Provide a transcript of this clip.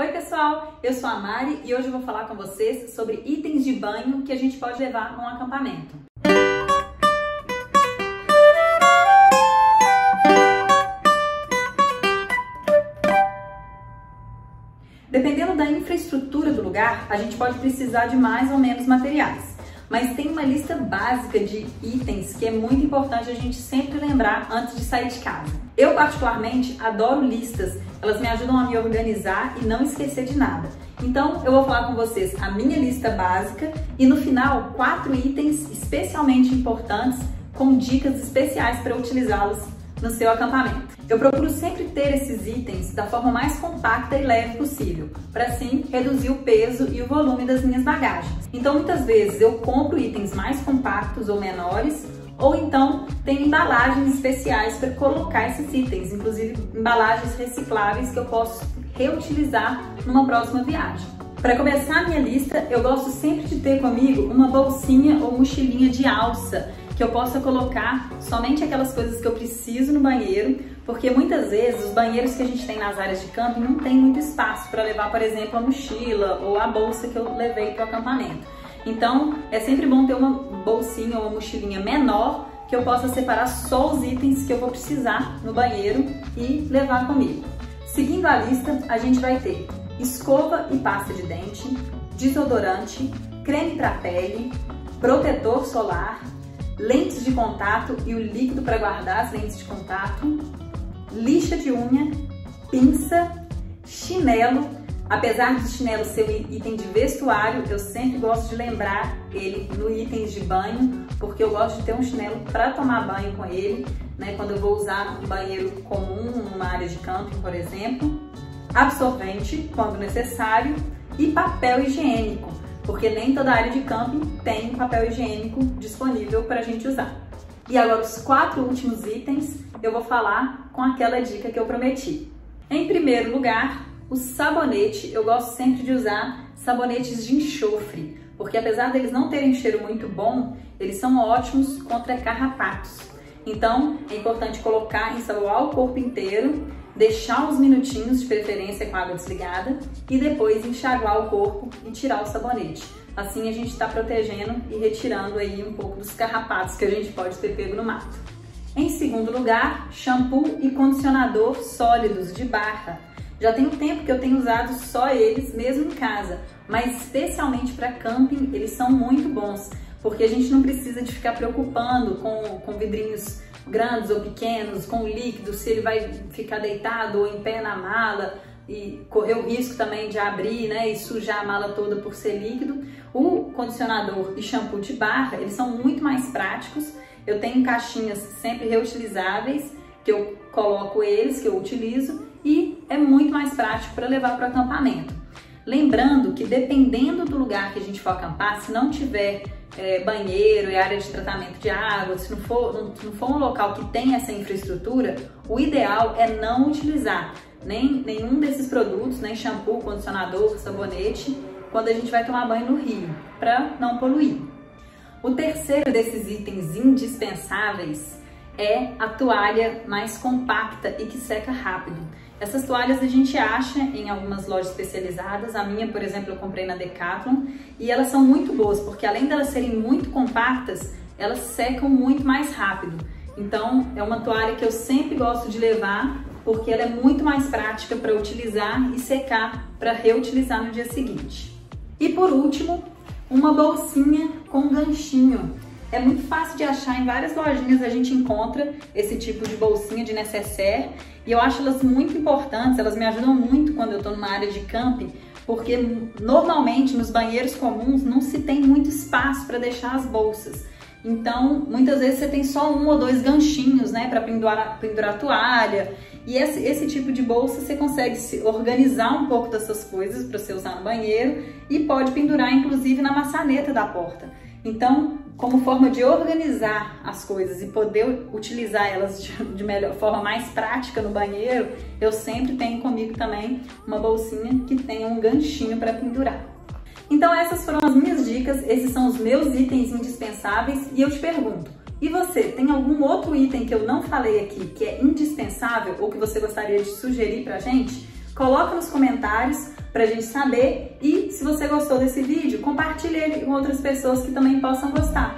Oi pessoal, eu sou a Mari e hoje eu vou falar com vocês sobre itens de banho que a gente pode levar num acampamento. Dependendo da infraestrutura do lugar, a gente pode precisar de mais ou menos materiais. Mas tem uma lista básica de itens que é muito importante a gente sempre lembrar antes de sair de casa. Eu, particularmente, adoro listas, elas me ajudam a me organizar e não esquecer de nada. Então, eu vou falar com vocês a minha lista básica e no final, quatro itens especialmente importantes com dicas especiais para utilizá-los no seu acampamento. Eu procuro sempre ter esses itens da forma mais compacta e leve possível, para assim reduzir o peso e o volume das minhas bagagens. Então muitas vezes eu compro itens mais compactos ou menores, ou então tem embalagens especiais para colocar esses itens, inclusive embalagens recicláveis que eu posso reutilizar numa próxima viagem. Para começar a minha lista, eu gosto sempre de ter comigo uma bolsinha ou mochilinha de alça que eu possa colocar somente aquelas coisas que eu preciso no banheiro, porque muitas vezes os banheiros que a gente tem nas áreas de camping não tem muito espaço para levar, por exemplo, a mochila ou a bolsa que eu levei para o acampamento. Então, é sempre bom ter uma bolsinha ou uma mochilinha menor que eu possa separar só os itens que eu vou precisar no banheiro e levar comigo. Seguindo a lista, a gente vai ter escova e pasta de dente, desodorante, creme para pele, protetor solar, lentes de contato e o líquido para guardar as lentes de contato, lixa de unha, pinça, chinelo. Apesar de chinelo ser um item de vestuário, eu sempre gosto de lembrar ele no itens de banho, porque eu gosto de ter um chinelo para tomar banho com ele, né? Quando eu vou usar um banheiro comum, numa área de camping, por exemplo. Absorvente, quando necessário, e papel higiênico porque nem toda área de camping tem papel higiênico disponível para a gente usar. E agora os quatro últimos itens eu vou falar com aquela dica que eu prometi. Em primeiro lugar, o sabonete. Eu gosto sempre de usar sabonetes de enxofre, porque apesar deles não terem cheiro muito bom, eles são ótimos contra carrapatos. Então, é importante colocar, ensaboar o corpo inteiro, deixar uns minutinhos, de preferência com a água desligada, e depois enxaguar o corpo e tirar o sabonete. Assim a gente está protegendo e retirando aí um pouco dos carrapatos que a gente pode ter pego no mato. Em segundo lugar, shampoo e condicionador sólidos de barra. Já tem um tempo que eu tenho usado só eles, mesmo em casa, mas especialmente para camping eles são muito bons porque a gente não precisa de ficar preocupando com, com vidrinhos grandes ou pequenos, com líquido, se ele vai ficar deitado ou em pé na mala e correr o risco também de abrir né, e sujar a mala toda por ser líquido. O condicionador e shampoo de barra, eles são muito mais práticos. Eu tenho caixinhas sempre reutilizáveis, que eu coloco eles, que eu utilizo, e é muito mais prático para levar para o acampamento. Lembrando que dependendo do lugar que a gente for acampar, se não tiver é, banheiro e área de tratamento de água, se não for, não, não for um local que tem essa infraestrutura, o ideal é não utilizar nem, nenhum desses produtos, nem shampoo, condicionador, sabonete, quando a gente vai tomar banho no rio, para não poluir. O terceiro desses itens indispensáveis é a toalha mais compacta e que seca rápido. Essas toalhas a gente acha em algumas lojas especializadas. A minha, por exemplo, eu comprei na Decathlon e elas são muito boas, porque além delas serem muito compactas, elas secam muito mais rápido. Então, é uma toalha que eu sempre gosto de levar, porque ela é muito mais prática para utilizar e secar para reutilizar no dia seguinte. E por último, uma bolsinha com ganchinho. É muito fácil de achar em várias lojinhas, a gente encontra esse tipo de bolsinha de necessaire e eu acho elas muito importantes, elas me ajudam muito quando eu estou numa área de camping, porque normalmente nos banheiros comuns não se tem muito espaço para deixar as bolsas. Então, muitas vezes você tem só um ou dois ganchinhos, né, para pendurar, pendurar a toalha. E esse, esse tipo de bolsa você consegue se organizar um pouco dessas coisas para você usar no banheiro e pode pendurar inclusive na maçaneta da porta. Então, como forma de organizar as coisas e poder utilizar elas de, de melhor forma mais prática no banheiro, eu sempre tenho comigo também uma bolsinha que tenha um ganchinho para pendurar. Então essas foram as minhas dicas, esses são os meus itens indispensáveis e eu te pergunto, e você, tem algum outro item que eu não falei aqui que é indispensável ou que você gostaria de sugerir pra gente? Coloca nos comentários para gente saber. E se você gostou desse vídeo, compartilhe ele com outras pessoas que também possam gostar.